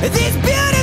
These beautiful